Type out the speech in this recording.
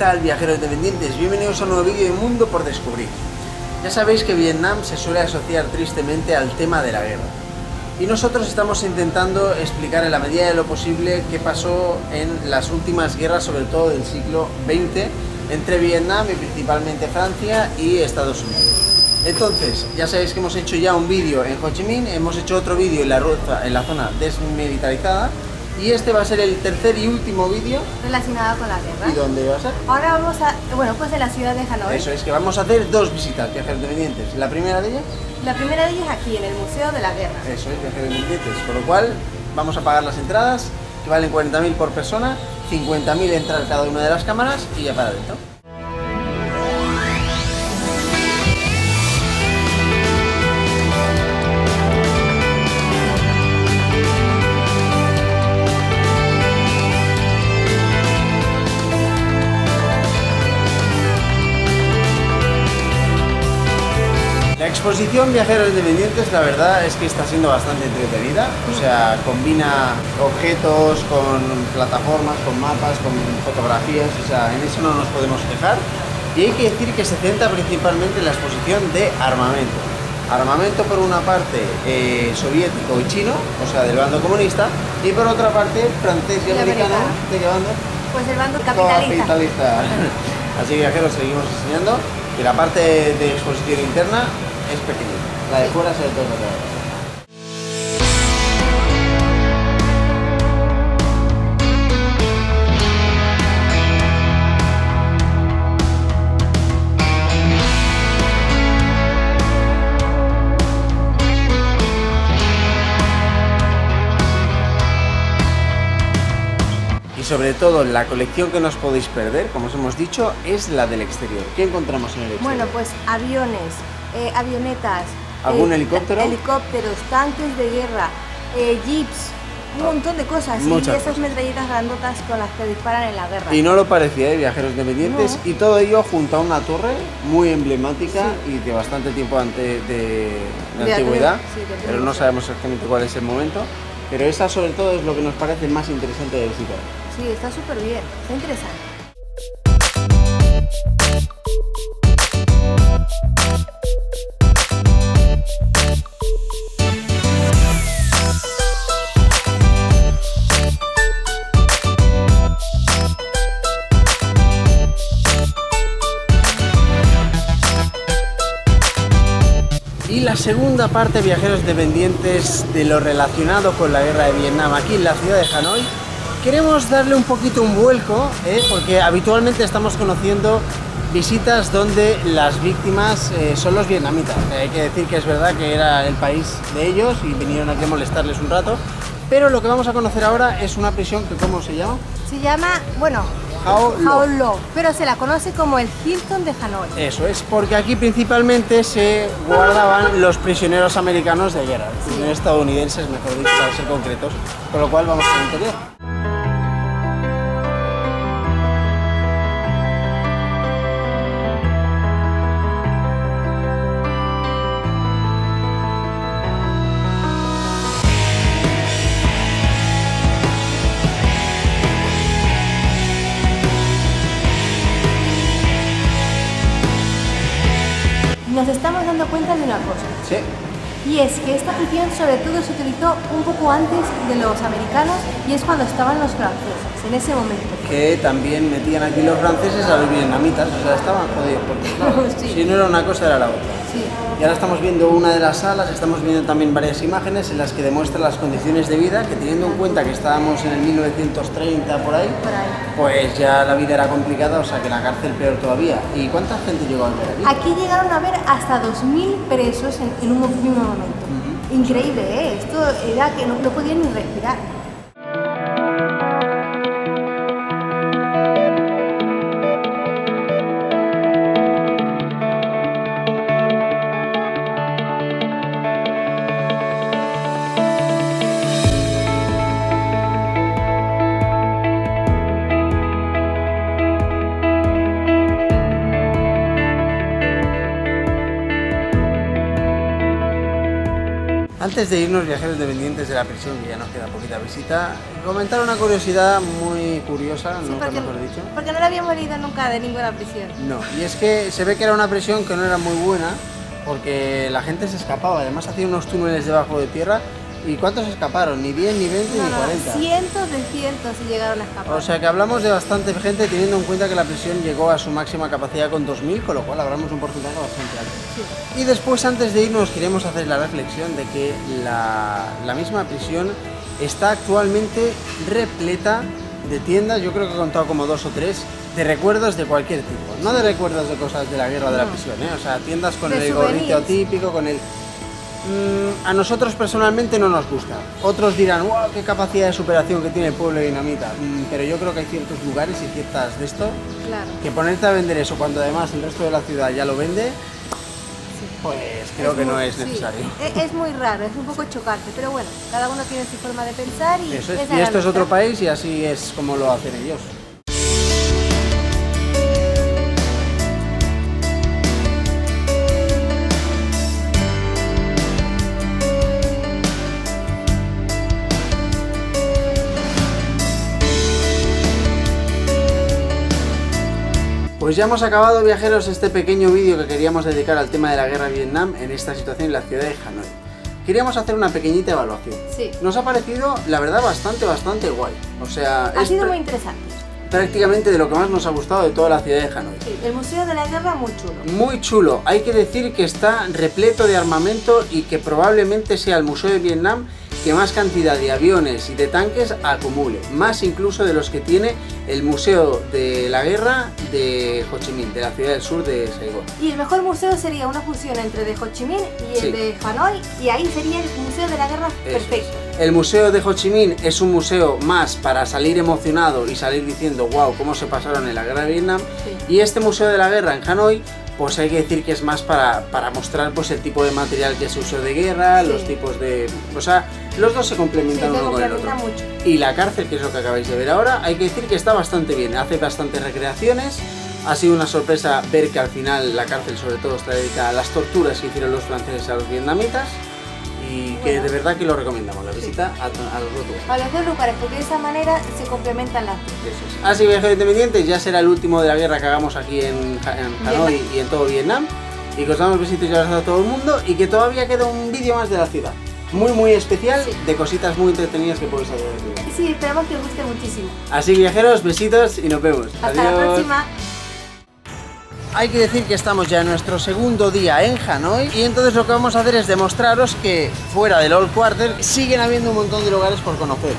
tal viajeros independientes? Bienvenidos a un nuevo vídeo de Mundo por Descubrir. Ya sabéis que Vietnam se suele asociar tristemente al tema de la guerra. Y nosotros estamos intentando explicar en la medida de lo posible qué pasó en las últimas guerras, sobre todo del siglo XX, entre Vietnam y principalmente Francia y Estados Unidos. Entonces, ya sabéis que hemos hecho ya un vídeo en Ho Chi Minh, hemos hecho otro vídeo en la, ruta, en la zona desmilitarizada y este va a ser el tercer y último vídeo. Relacionado con la guerra. ¿Y dónde va a ser? Ahora vamos a, bueno, pues en la ciudad de Hanoi. Eso es, que vamos a hacer dos visitas, viajeros independientes. La primera de ellas. La primera de ellas aquí, en el Museo de la Guerra. Eso es, viajeros independientes. Con lo cual, vamos a pagar las entradas, que valen 40.000 por persona, 50.000 entrar cada una de las cámaras y ya para adentro. Exposición Viajeros Independientes, la verdad es que está siendo bastante entretenida. O sea, combina objetos con plataformas, con mapas, con fotografías. O sea, en eso no nos podemos quejar. Y hay que decir que se centra principalmente en la exposición de armamento. Armamento por una parte eh, soviético y chino, o sea, del bando comunista, y por otra parte francés y, Y americano. ¿De qué bando? Pues el bando capitalista. Capitalista. Así que viajeros seguimos enseñando que la parte de exposición interna es pequeña. La de fuera se ve todo lo sobre todo la colección que no os podéis perder, como os hemos dicho, es la del exterior. ¿Qué encontramos en el exterior? Bueno, pues aviones, eh, avionetas. ¿Algún eh, helicóptero? Helicópteros, tanques de guerra, eh, jeeps, un montón de cosas. Muchas y esas metralletas grandotas con las que disparan en la guerra. Y no lo parecía, ¿eh? viajeros independientes, No. y todo ello junto a una torre muy emblemática y de bastante tiempo ante, de, de De antigüedad, sí, de pero no sabemos exactamente cuál es el momento. Pero esa sobre todo es lo que nos parece más interesante de visitar. Sí, está súper bien, está interesante. Segunda parte, viajeros dependientes de lo relacionado con la guerra de Vietnam, aquí en la ciudad de Hanoi, queremos darle un poquito un vuelco, ¿eh? porque habitualmente estamos conociendo visitas donde las víctimas eh, son los vietnamitas. Eh, hay que decir que es verdad que era el país de ellos y vinieron aquí a molestarles un rato, pero lo que vamos a conocer ahora es una prisión que, ¿cómo se llama? Se llama, bueno, Hao Lo. Hao Lo, pero se la conoce como el Hilton de Hanoi. Eso es, porque aquí principalmente se guardaban los prisioneros americanos de guerra, prisioneros estadounidenses, mejor dicho, para ser concretos, con lo cual vamos al interior. Nos estamos dando cuenta de una cosa, Sí, y es que esta prisión sobre todo se utilizó un poco antes de los americanos y es cuando estaban los franceses, en ese momento. Que también metían aquí los franceses a los vietnamitas, o sea, estaban jodidos, porque claro, Sí. si no era una cosa era la otra. Sí, Y ahora estamos viendo una de las salas, estamos viendo también varias imágenes en las que demuestran las condiciones de vida, que teniendo en cuenta que estábamos en el 1930 por ahí, por ahí. pues ya la vida era complicada, o sea que la cárcel peor todavía. ¿Y cuánta gente llegó a ver aquí? Aquí llegaron a ver hasta 2.000 presos en, en un mismo momento. Increíble, ¿eh? Esto era que no, no podían ni respirar. Antes de irnos, viajeros dependientes de la prisión, que ya nos queda poquita visita, comentar una curiosidad muy curiosa, Sí, nunca porque, mejor dicho. porque no la habíamos leído nunca de ninguna prisión. No, y es que se ve que era una prisión que no era muy buena porque la gente se escapaba, además hacía unos túneles debajo de tierra. ¿Y cuántos escaparon? Ni 10, ni 20, No, ni no, 40. cientos de cientos y llegaron a escapar. O sea que hablamos de bastante gente teniendo en cuenta que la prisión llegó a su máxima capacidad con 2.000, con lo cual hablamos un porcentaje bastante alto. Sí. Y después, antes de irnos, queremos hacer la reflexión de que la, la misma prisión está actualmente repleta de tiendas, yo creo que he contado como dos o tres, de recuerdos de cualquier tipo. No de recuerdos de cosas de la guerra de la No. prisión, ¿eh? o sea, tiendas con De el gorrito típico, con el... Mm, a nosotros personalmente no nos gusta. Otros dirán, wow, qué capacidad de superación que tiene el pueblo de Dinamita. Mm, pero yo creo que hay ciertos lugares y ciertas de esto Claro. que ponerte a vender eso cuando además el resto de la ciudad ya lo vende, sí. pues creo que no es sí, necesario. Es, es muy raro, es un poco chocante, pero bueno, cada uno tiene su forma de pensar y Eso es. Y esto es otro país y así es como lo hacen ellos. Pues ya hemos acabado, viajeros, este pequeño vídeo que queríamos dedicar al tema de la guerra de Vietnam en esta situación en la ciudad de Hanoi. Queríamos hacer una pequeñita evaluación. Sí. Nos ha parecido, la verdad, bastante, bastante guay. O sea, Ha es sido muy interesante. prácticamente de lo que más nos ha gustado de toda la ciudad de Hanoi. Sí, el Museo de la Guerra muy chulo. Muy chulo, hay que decir que está repleto de armamento y que probablemente sea el Museo de Vietnam que más cantidad de aviones y de tanques acumule, más incluso de los que tiene el Museo de la Guerra de Ho Chi Minh, de la ciudad del sur de Saigón. Y el mejor museo sería una fusión entre de Ho Chi Minh y el Sí. de Hanoi, y ahí sería el Museo de la Guerra Eso perfecto. es. El Museo de Ho Chi Minh es un museo más para salir emocionado y salir diciendo, wow, cómo se pasaron en la guerra de Vietnam. Sí. Y este Museo de la Guerra en Hanoi, pues hay que decir que es más para, para mostrar pues el tipo de material que se usó de guerra, Sí. los tipos de... O sea, los dos se complementan uno con el otro. mucho. Y la cárcel, que es lo que acabáis de ver ahora, hay que decir que está bastante bien, hace bastantes recreaciones. Ha sido una sorpresa ver que al final la cárcel sobre todo está dedicada a las torturas que hicieron los franceses a los vietnamitas y que Bueno. de verdad que lo recomendamos, la Sí. visita a, a los dos lugares. A los dos lugares, porque de esa manera se complementan las dos. Eso es. Así que viajeros independientes, ya será el último de la guerra que hagamos aquí en, Hanoi y en todo Vietnam. Y que os damos besitos y abrazos a todo el mundo y que todavía queda un vídeo más de la ciudad. Muy muy especial, Sí. de cositas muy entretenidas que podéis hacer. sí, esperamos que os guste muchísimo. Así que viajeros, besitos y nos vemos. Hasta la próxima. Hay que decir que estamos ya en nuestro segundo día en Hanoi y entonces lo que vamos a hacer es demostraros que fuera del Old Quarter siguen habiendo un montón de lugares por conocer.